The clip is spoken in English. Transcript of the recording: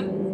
more.